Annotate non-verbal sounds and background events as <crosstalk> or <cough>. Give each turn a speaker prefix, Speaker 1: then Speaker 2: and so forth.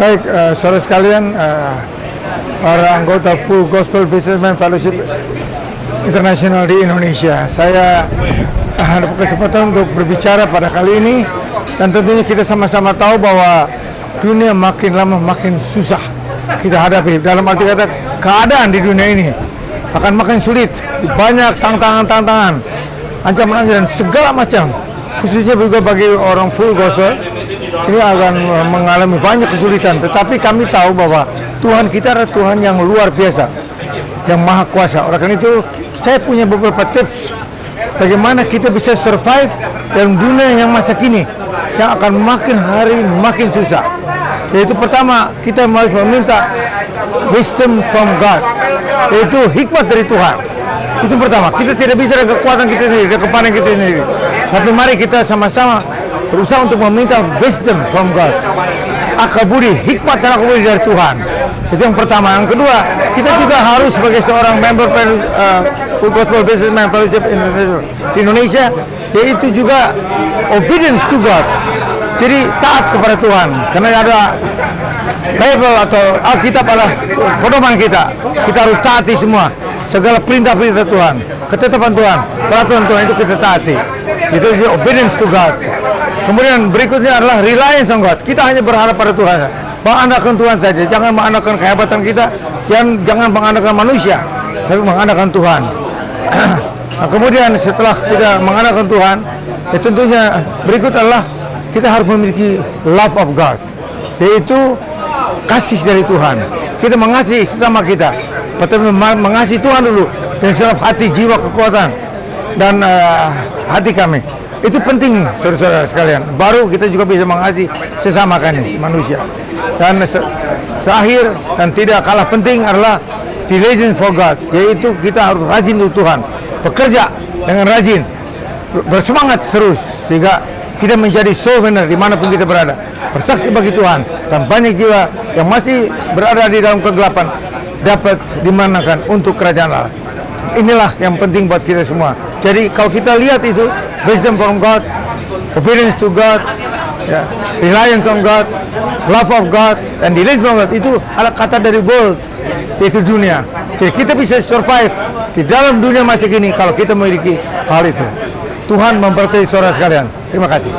Speaker 1: Baik, uh, saudara sekalian, uh, para anggota Full Gospel Businessman Fellowship Internasional di Indonesia. Saya ada kesempatan untuk berbicara pada kali ini dan tentunya kita sama-sama tahu bahwa dunia makin lama makin susah kita hadapi. Dalam arti kata keadaan di dunia ini akan makin sulit. Banyak tantangan-tantangan, ancaman-ancaman segala macam. Khususnya juga bagi orang full gospel ini akan mengalami banyak kesulitan. Tetapi kami tahu bahwa Tuhan kita adalah Tuhan yang luar biasa, yang maha kuasa. Oleh karena itu, saya punya beberapa tips bagaimana kita bisa survive dalam dunia yang masa kini yang akan makin hari makin susah. Yaitu pertama, kita harus meminta wisdom from God, yaitu hikmat dari Tuhan. Itu pertama, kita tidak bisa dengan kekuatan kita sendiri, dengan kepandaian kita sendiri. Tapi mari kita sama-sama berusaha untuk meminta wisdom from God. Akal budi, hikmat dan akal budi dari Tuhan. Itu yang pertama. Yang kedua, kita juga harus sebagai seorang member uh, Gospel Businessman Fellowship Indonesia, yaitu juga obedience to God. Jadi taat kepada Tuhan. Karena ada Bible atau Alkitab adalah pedoman kita. Kita harus taati semua segala perintah-perintah Tuhan, ketetapan Tuhan, peraturan Tuhan itu kita taati. Itu obedience to God. Kemudian berikutnya adalah reliance on God. Kita hanya berharap pada Tuhan. Mengandalkan Tuhan saja, jangan mengandalkan kehebatan kita, jangan jangan mengandalkan manusia, tapi mengandalkan Tuhan. <clears throat> nah, kemudian setelah kita mengandalkan Tuhan, ya tentunya berikut adalah kita harus memiliki love of God, yaitu kasih dari Tuhan. Kita mengasihi sesama kita, pertama mengasihi Tuhan dulu dan seluruh hati, jiwa, kekuatan dan uh, hati kami. Itu penting, saudara-saudara sekalian. Baru kita juga bisa mengasihi sesama kami, manusia. Dan se terakhir dan tidak kalah penting adalah diligence for God, yaitu kita harus rajin untuk Tuhan, bekerja dengan rajin, bersemangat terus sehingga kita menjadi soul winner di mana pun kita berada, bersaksi bagi Tuhan dan banyak jiwa yang masih berada di dalam kegelapan dapat dimanakan untuk kerajaan Allah. Inilah yang penting buat kita semua. Jadi kalau kita lihat itu wisdom from God, obedience to God, ya, reliance on God, love of God, dan diligence from God itu adalah kata dari gold yaitu dunia. Jadi kita bisa survive di dalam dunia masih gini kalau kita memiliki hal itu. Tuhan memberkati saudara sekalian. Terima kasih.